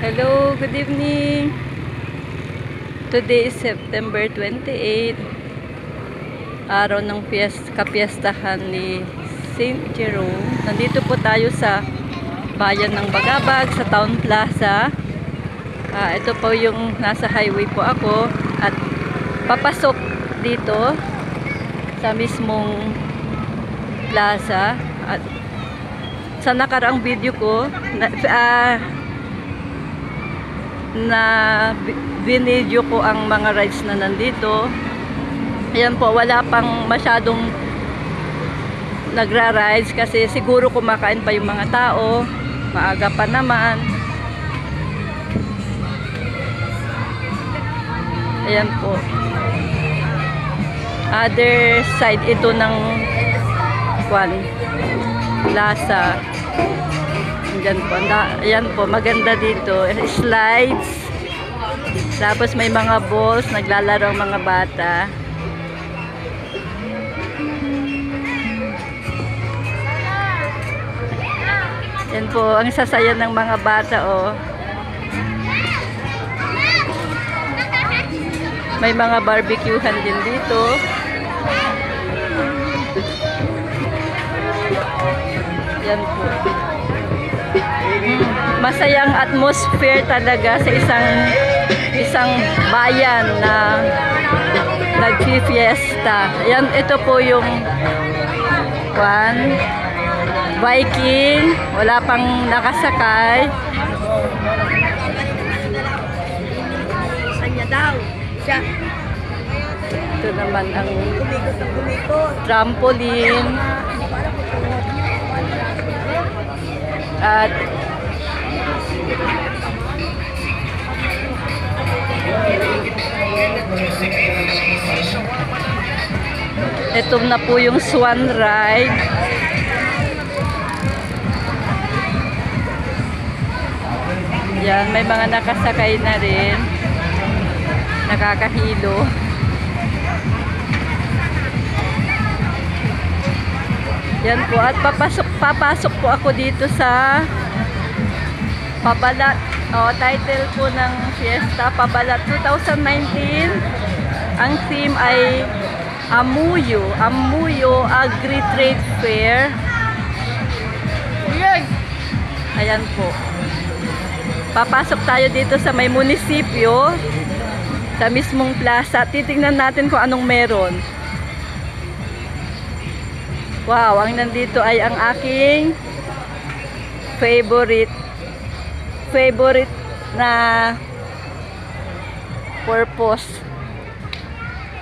Hello, good evening. Today is September 28. Araw ng piyes, kapiestahan ni St. Jerome. Nandito po tayo sa bayan ng Bagabag, sa Town Plaza. Ah, ito po yung nasa highway po ako at papasok dito sa mismong plaza at sa nakaraang video ko na, ah, na bi- binidyo ko ang mga rides na nandito. Ayan po wala pang masyadong nagra-rides kasi siguro kumakain pa yung mga tao. Maaga pa naman. Ayan po. Other side ito ng kwan plaza Diyan po. Ayan po, maganda dito. Slides. Tapos may mga balls, naglalaro ang mga bata. Yan po, ang sasaya ng mga bata, oh. May mga barbecuehan din dito. Yan po. Masayang atmosphere talaga sa isang isang bayan na nagfi-fiesta. Yan, ito po yung one Viking, wala pang nakasakay. Kanya daw. Siya. Ito naman ang trampoline. At ito na po yung swan ride. Yan, may mga nakasakay na rin. Nakakahilo. Yan po. At papasok, papasok po ako dito sa Pabalat. O, title po ng fiesta, Pabalat 2019. Ang theme ay Amuyo. Amuyo Agri-Trade Fair. Ayan po. Papasok tayo dito sa may munisipyo. Sa mismong plaza. Titingnan natin kung anong meron. Wow, ang nandito ay ang aking favorite favorite na purpose.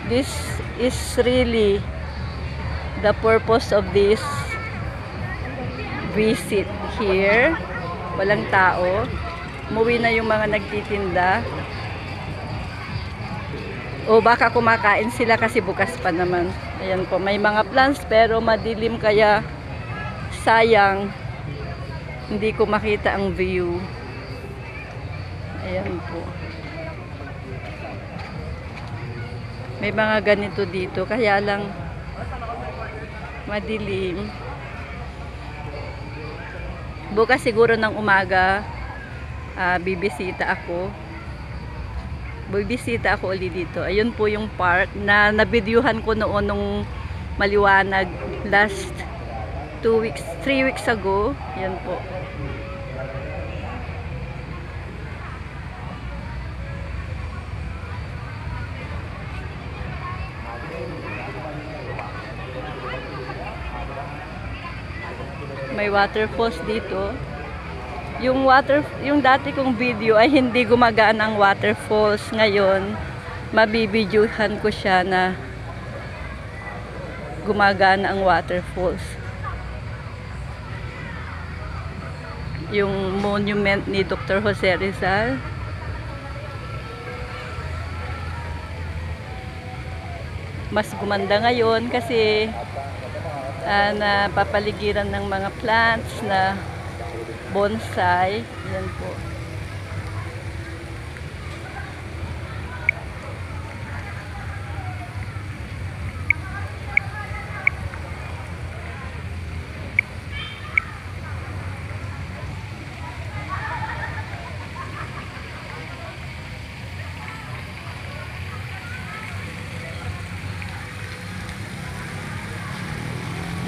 This is really the purpose of this visit here. Walang tao. Umuwi na yung mga nagtitinda. O baka kumakain sila kasi bukas pa naman. Ayan po, may mga plants pero madilim kaya sayang hindi ko makita ang view. Ayan po. May mga ganito dito kaya lang madilim. Bukas siguro ng umaga ah, bibisita ako bibisita ako ulit dito. Ayun po yung park na nabidyuhan ko noon nung maliwanag last 2 weeks, 3 weeks ago. Yan po. May waterfalls dito. Yung water, yung dati kong video ay hindi gumagaan ang waterfalls. Ngayon, mabibidyuhan ko siya na gumagana ang waterfalls. Yung monument ni Dr. Jose Rizal. Mas gumanda ngayon kasi ah, napapaligiran ng mga plants na bonsai. Yan po.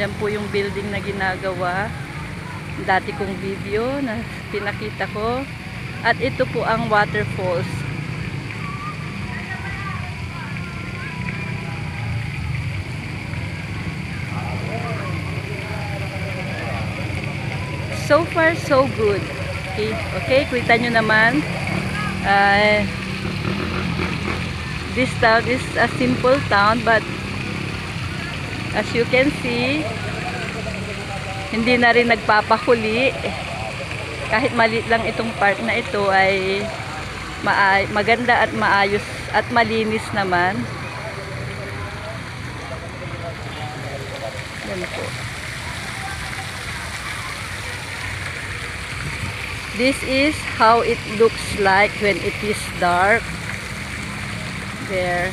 Yan po yung building na ginagawa. Dati kong video na pinakita ko. At ito po ang waterfalls. So far, so good. Okay, okay kita nyo naman. Uh, this town is a simple town but as you can see, hindi na rin nagpapahuli. Kahit maliit lang itong park na ito ay maganda at maayos at malinis naman. Yan po. This is how it looks like when it is dark. There.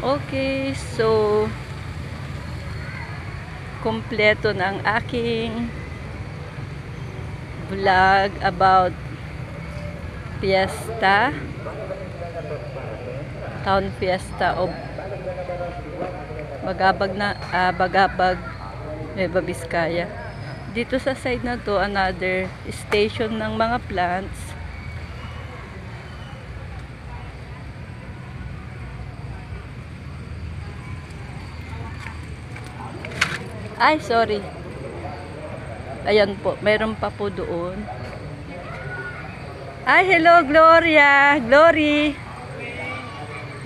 Okay, so kompleto na ang aking vlog about fiesta town fiesta of Bagabag na ah, Bagabag Nueva Vizcaya. Dito sa side na to another station ng mga plants. Ay, sorry. Ayan po, meron pa po doon. Ay, hello Gloria. Glory.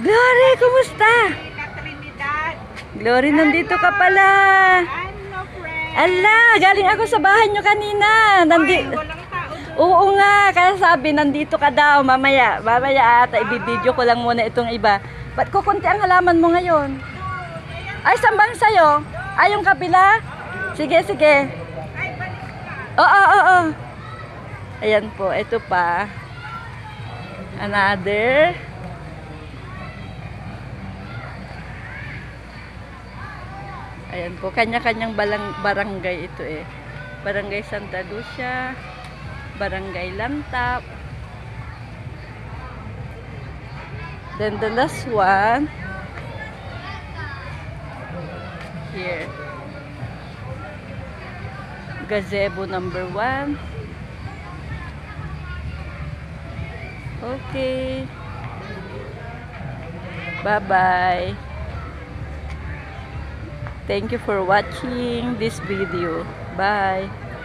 Glory, kumusta? Glory, nandito ka pala. Ala, galing ako sa bahay nyo kanina. Nandi Walang tao doon. Oo nga, kaya sabi, nandito ka daw. Mamaya, mamaya ata, ibibideo ko lang muna itong iba. Ba't kukunti ang halaman mo ngayon? Ay, sambang sa'yo? Ay, yung kabila? Sige, sige. Ay. Oo, oo, oo. Ayan po, ito pa. Another. Ayan po, kanya-kanyang barangay ito eh. Barangay Santa Lucia, Barangay Lantap. Then the last one, here. Gazebo number one. Okay. Bye-bye. Thank you for watching this video. Bye.